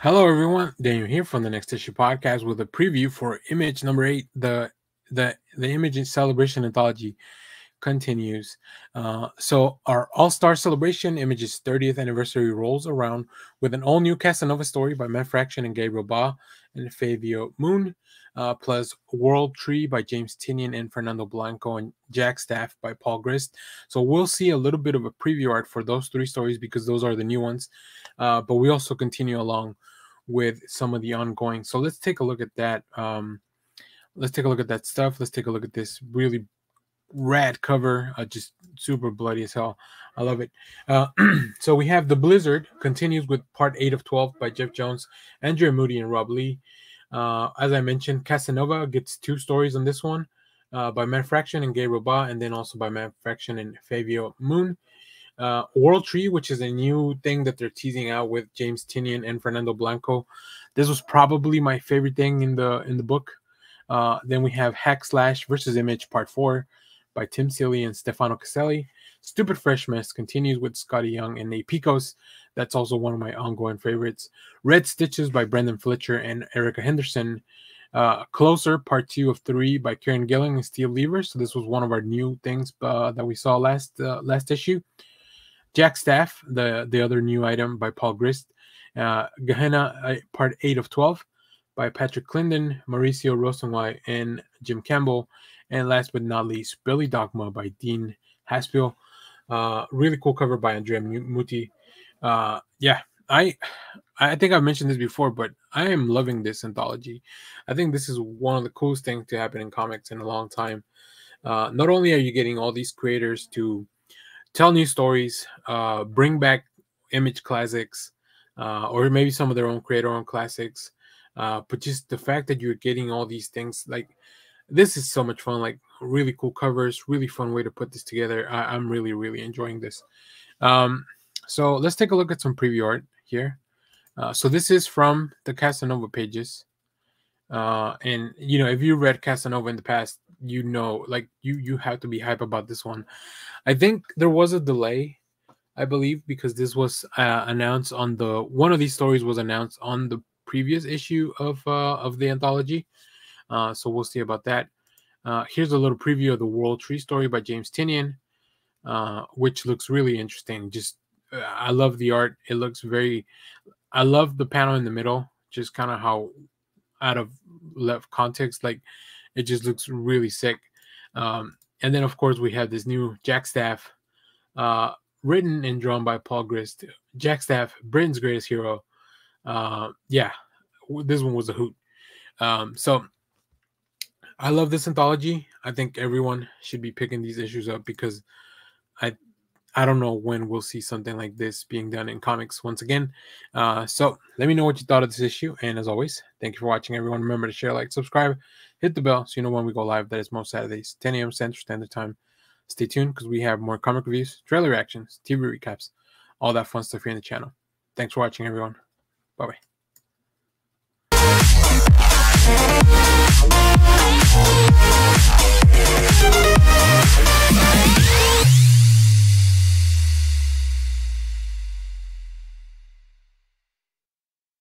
Hello, everyone. Daniel here from the Next Issue Podcast with a preview for Image number eight. The the the Image Celebration anthology continues. Uh, so our All Star Celebration Image's 30th anniversary rolls around with an all new Casanova story by Matt Fraction and Gabriel Ba and Fabio Moon, uh, plus World Tree by James Tynion and Fernando Blanco and Jack Staff by Paul Grist. So we'll see a little bit of a preview art for those three stories because those are the new ones. Uh, but we also continue along with some of the ongoing. So let's take a look at that. Um, let's take a look at that stuff. Let's take a look at this really rad cover, uh, just super bloody as hell. I love it. Uh, so we have the Blizzard continues with part eight of twelve by Geoff Johns, Andrea Mutti, and Rob Leigh. Uh, as I mentioned, Casanova gets two stories on this one uh, by Matt Fraction and Gabriel Ba, and then also by Matt Fraction and Fabio Moon. Uh, World Tree, which is a new thing that they're teasing out with James Tynion and Fernando Blanco. This was probably my favorite thing in the in the book. Uh, then we have Hack Slash versus Image Part Four by Tim Seeley and Stefano Caselli. Stupid Fresh Mess continues with Skottie Young and Nate Piekos. That's also one of my ongoing favorites. Red Stitches by Brenden Fletcher and Erica Henderson. Uh, Closer, part two of three by Kieron Gillen and Steve Lieber. So this was one of our new things uh, that we saw last uh, last issue. Jack Staff, the the other new item by Paul Grist. Uh, Gehenna, uh, part eight of twelve by Patrick Kindlon, Maurizio Rosenzweig, and Jim Campbell. And last but not least, Billy Dogma by Dean Haspiel. Uh, really cool cover by Andrea Mutti. Uh, yeah, I I think I've mentioned this before, but I am loving this anthology. I think this is one of the coolest things to happen in comics in a long time. Uh, not only are you getting all these creators to tell new stories, uh, bring back image classics, uh, or maybe some of their own creator-owned classics, uh, but just the fact that you're getting all these things like this is so much fun like really cool covers really fun way to put this together. I, am really really enjoying this. Um, so let's take a look at some preview art here. Uh, so this is from the casanova pages. Uh, and you know if you read casanova in the past you know like you you have to be hype about this one. I think there was a delay i believe because this was uh, announced on the one of these stories was announced on the previous issue of uh, of the anthology uh, so we'll see about that. Uh, here's a little preview of the World Tree story by James Tynion, uh, which looks really interesting. Just uh, I love the art. It looks very. I love the panel in the middle. Just kind of how out of left context, like it just looks really sick. Um, and then of course we have this new Jack Staff, uh, written and drawn by Paul Grist. Jack Staff, Britain's greatest hero. Uh, yeah, this one was a hoot. Um, so I love this anthology. I think everyone should be picking these issues up because I I don't know when we'll see something like this being done in comics once again. Uh, so let me know what you thought of this issue. And as always, thank you for watching, everyone. Remember to share, like, subscribe, hit the bell so you know when we go live. That is most Saturdays, 10 a.m. Central Standard Time. Stay tuned because we have more comic reviews, trailer reactions, TV recaps, all that fun stuff here in the channel. Thanks for watching, everyone. Bye bye.